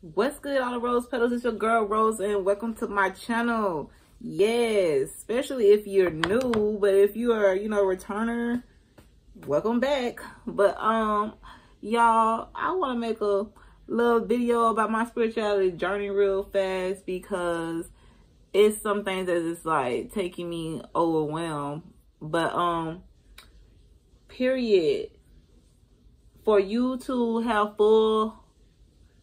What's good, all the rose petals? It's your girl Rose, and welcome to my channel. Yes, especially if you're new, but if you are, you know, returner, welcome back. But um, y'all, I want to make a little video about my spirituality journey real fast because it's some things that is like taking me overwhelmed. But um, period. For you to have full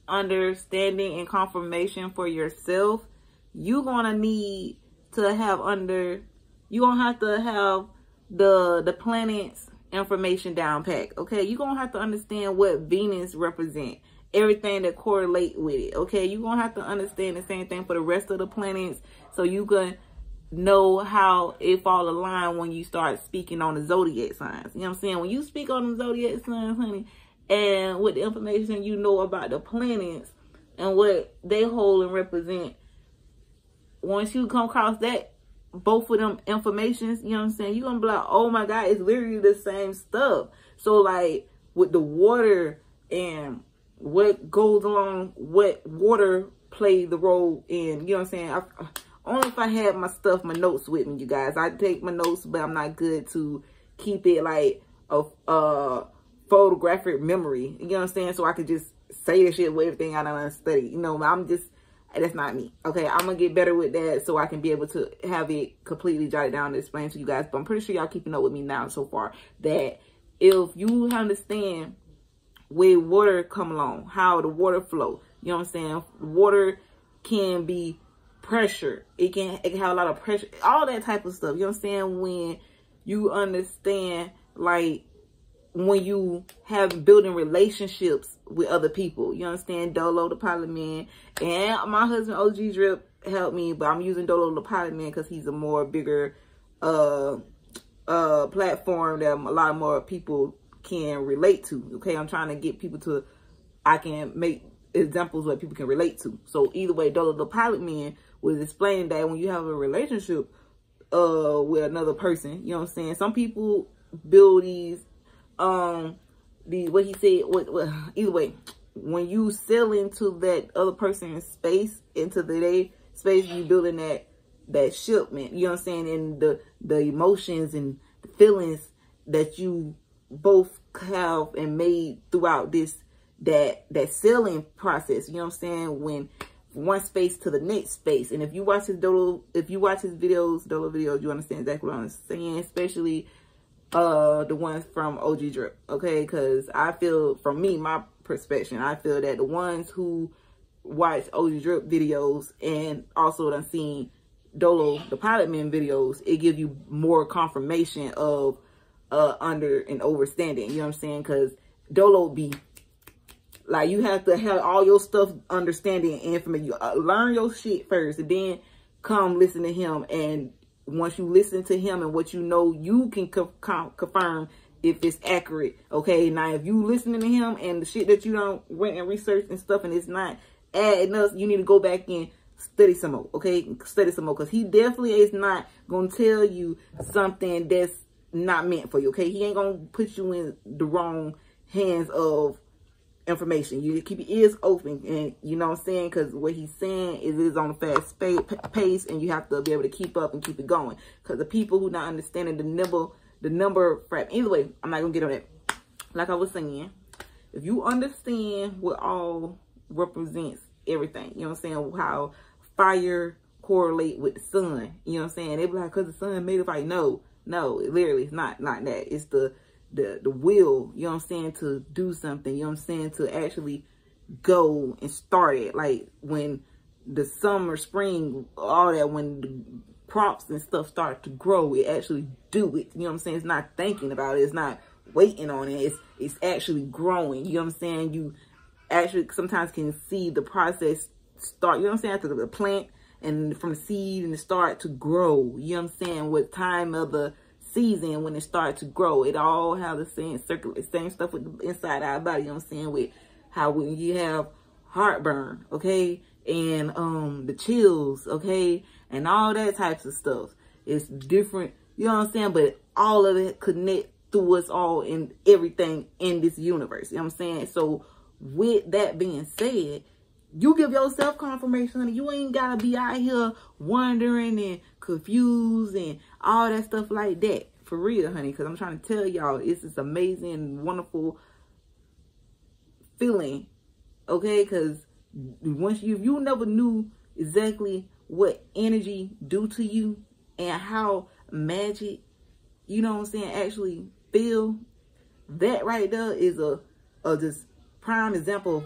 understanding and confirmation for yourself, you're gonna need to have under you're gonna have to have the the planets information down pack. Okay, you're gonna have to understand what Venus represent, everything that correlate with it. Okay, you're gonna have to understand the same thing for the rest of the planets so you can know how it fall align when you start speaking on the zodiac signs. You know what I'm saying? When you speak on the zodiac signs, honey, and with the information you know about the planets and what they hold and represent once you come across that both of them informations you know what i'm saying? You're gonna be like oh my god it's literally the same stuff. So like with the water and what goes along what water play the role in you know what i'm saying? I, only if i had my stuff my notes with me you guys. I take my notes but i'm not good to keep it like a uh photographic memory. You know what I'm saying? So I could just say the shit with everything I done study. You know, I'm just, that's not me. Okay, I'm going to get better with that so I can be able to have it completely jotted down and explain to you guys. But I'm pretty sure y'all keeping up with me now so far that if you understand where water come along, how the water flow, you know what I'm saying? Water can be pressure. It can, it can have a lot of pressure, all that type of stuff. You know what I'm saying? When you understand like when you have building relationships with other people. You understand? Doelow the pilot man. And my husband OG Drip helped me, but I'm using Doelow the pilot man because he's a more bigger uh uh platform that a lot more people can relate to. Okay, I'm trying to get people to I can make examples where people can relate to. So either way, Doelow the pilot man was explaining that when you have a relationship uh with another person, you know what I'm saying? Some people build these um the what he said what, what either way when you sell into that other person's space into the day space you building that that shipment. You know what i'm saying? And the the emotions and the feelings that you both have and made throughout this that that selling process. You know what i'm saying? When one space to the next space. And if you watch his Doelow if you watch his videos Doelow videos you understand exactly what i'm saying? Especially uh the ones from OG Drip, okay? Because I feel, from me, my perspective, I feel that the ones who watch OG Drip videos and also done seen Doelow, the Pilot Man videos, it gives you more confirmation of uh under and overstanding, you know what I'm saying? Because Doelow be like you have to have all your stuff understanding and information. You uh, learn your shit first, and then come listen to him and once you listen to him and what you know, you can co co confirm if it's accurate. Okay, now if you listening to him and the shit that you don't went and research and stuff and it's not adding up, you need to go back and study some more. Okay, study some more because he definitely is not gonna tell you something that's not meant for you. Okay, he ain't gonna put you in the wrong hands of information. You keep your ears open and you know what I'm saying? Because what he's saying is is on a fast pace and you have to be able to keep up and keep it going. Because the people who not understanding the number, the number frap. Either way, I'm not to get on that. Like I was saying, if you understand what all represents everything, you know what I'm saying? How fire correlate with the sun, you know what I'm saying? They be like, because the sun made of fire. No, no, it literally, it's not, not that. It's the the the will, you know what I'm saying, to do something, you know what I'm saying, to actually go and start it. Like when the summer, spring, all that, when the crops and stuff start to grow, it actually do it. You know what I'm saying? It's not thinking about it. It's not waiting on it. It's it's actually growing. You know what I'm saying? You actually sometimes can see the process start, you know what I'm saying, after the plant and from the seed and the start to grow. You know what I'm saying? With time of the season when it started to grow. It all have the same circular, same stuff with the inside our body. You know what I'm saying? With how when you have heartburn, okay, and um the chills, okay, and all that types of stuff. It's different. You know what I'm saying? But all of it connect through us all in everything in this universe. You know what I'm saying? So with that being said, You give yourself confirmation. You ain't gotta be out here wondering and confused and all that stuff like that. For real, honey. Because I'm trying to tell y'all, it's this amazing, wonderful feeling. Okay? Because once you, you never knew exactly what energy do to you and how magic, you know what I'm saying, actually feel. That right there is a, a just prime example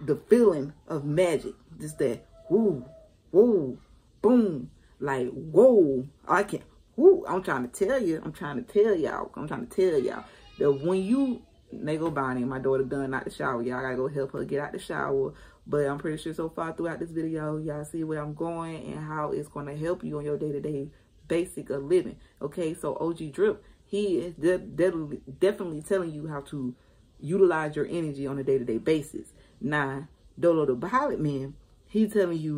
the feeling of magic. Just that whoo, whoo, boom. Like, whoa. I can't whoo. I'm trying to tell you. I'm trying to tell y'all. I'm trying to tell y'all that when you Nego Bonnie, my daughter done out the shower. Y'all gotta go help her get out the shower. But I'm pretty sure so far throughout this video, y'all see where I'm going and how it's going to help you on your day-to-day -day basic of living. Okay, so OG Drip, he is de definitely, definitely telling you how to utilize your energy on a day-to-day -day basis. Now, Doelow the Pilot Man, he telling you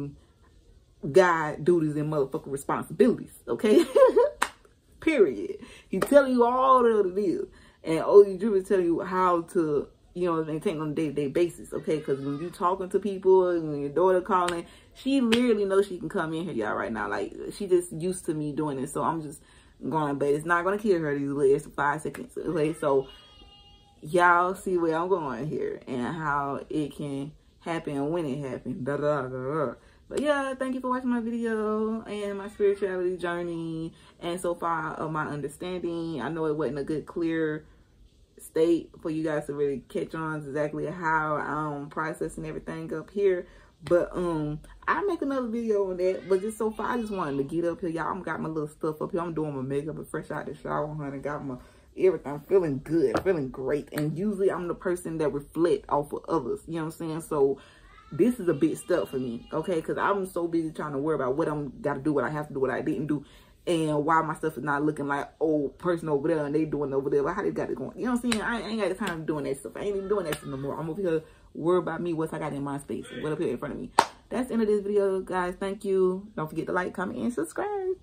God duties and motherfucking responsibilities. Okay, period. He telling you all that it is. And OG Drip is telling you how to you know, maintain on a day-to-day basis, okay? Because when you talking to people and your daughter calling, she literally knows she can come in here, y'all, right now. Like, she just used to me doing it, so I'm just going, but it's not going to kill her these last five seconds, okay? So, y'all see where I'm going here and how it can happen when it happens. But yeah, thank you for watching my video and my spirituality journey and so far of my understanding. I know it wasn't a good, clear state for you guys to really catch on exactly how I'm processing everything up here. But um, I make another video on that. But just so far, I just wanted to get up here. Y'all, I'm got my little stuff up here. I'm doing my makeup and fresh out the shower, honey. Got my everything. feeling good, feeling great. And usually I'm the person that reflect off of others. You know what I'm saying? So this is a big step for me, okay? Because I'm so busy trying to worry about what I'm got to do, what I have to do, what I didn't do and why my stuff is not looking like old person over there and they doing over there. Like how they got it going. You know what I'm saying? I, ain't got the time doing that stuff. I ain't even doing that stuff no more. I'm over here worried about me, what I got in my space, what up here in front of me. That's the end of this video, guys. Thank you. Don't forget to like, comment, and subscribe.